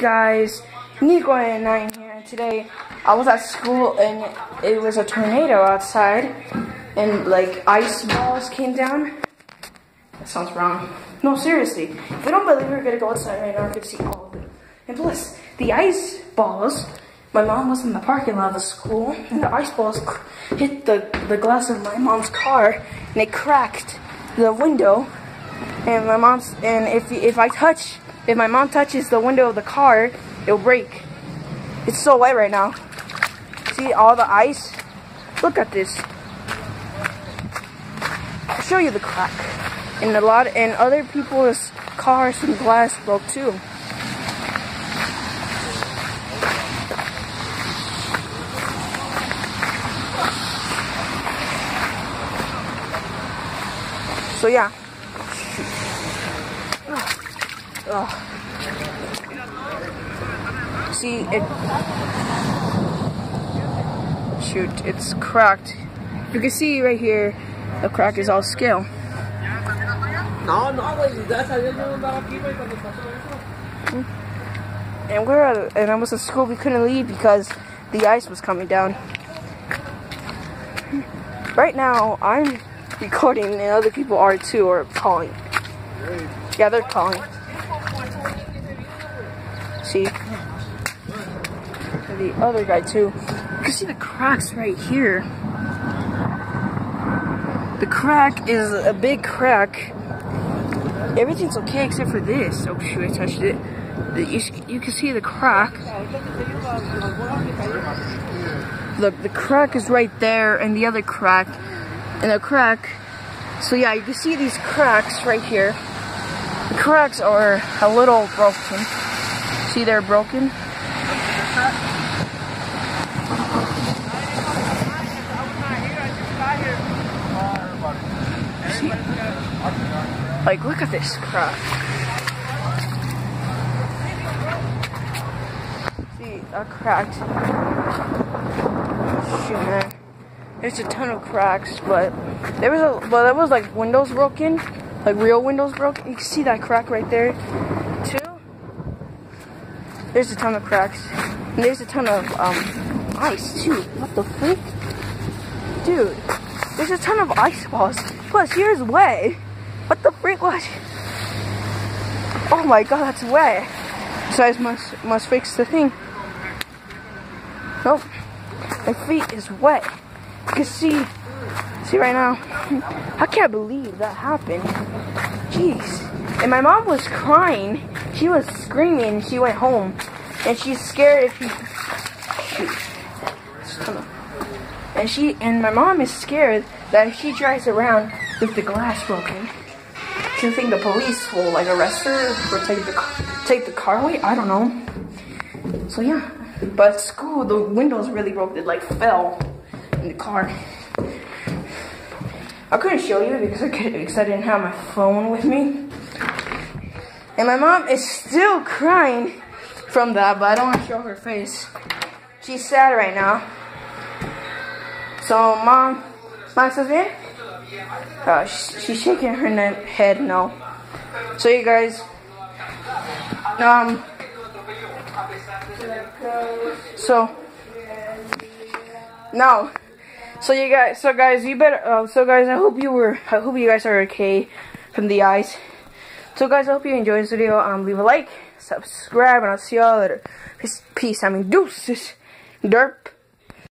guys, Niko and Nine here, today I was at school and it was a tornado outside, and like ice balls came down. That sounds wrong. No, seriously, if you don't believe we're gonna go outside right now and see all of it. And plus, the ice balls, my mom was in the parking lot of the school, and the ice balls hit the, the glass of my mom's car, and it cracked the window. And my mom's, and if if I touch if my mom touches the window of the car, it'll break. It's so wet right now. See all the ice? Look at this. I'll show you the crack. And a lot and other people's cars and glass broke too. So yeah. Ugh. See, it. Shoot, it's cracked. You can see right here, the crack is all scale. No, no. And we're at, and I was at school. We couldn't leave because the ice was coming down. Right now, I'm recording, and other people are too, or calling. Yeah, they're calling. See? the other guy too. You can see the cracks right here. The crack is a big crack. Everything's okay except for this. Oh shoot, I touched it. You, you can see the crack. The, the crack is right there and the other crack. And the crack. So yeah, you can see these cracks right here. The cracks are a little broken. See they're broken? Like, look at this crack. See, a cracked. Shoot, man. There's a ton of cracks, but there was a, well, there was like windows broken, like real windows broken. You can see that crack right there. There's a ton of cracks. And there's a ton of um, ice too. What the freak? Dude, there's a ton of ice balls. Plus, here's wet. What the freak was? Oh my god, that's wet. So I must must fix the thing. Nope. My feet is wet. You can see see right now. I can't believe that happened. Jeez. And my mom was crying. She was screaming. She went home. And she's scared if he... And she and my mom is scared that if she drives around with the glass broken, she'll think the police will like arrest her or take the take the car away. I don't know. So yeah, but school the windows really broke. It like fell in the car. I couldn't show you because I, because I didn't have my phone with me. And my mom is still crying from that, but I don't want to show her face. She's sad right now. So, mom, mom says, yeah? Uh, she's shaking her head no. So, you guys, um, so, no. So you guys, so guys, you better, uh, so guys, I hope you were, I hope you guys are okay from the ice. So guys, I hope you enjoyed this video. Um, leave a like, subscribe, and I'll see y'all later. Peace, peace. I mean, deuces. Derp.